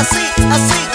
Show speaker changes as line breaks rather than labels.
así, así.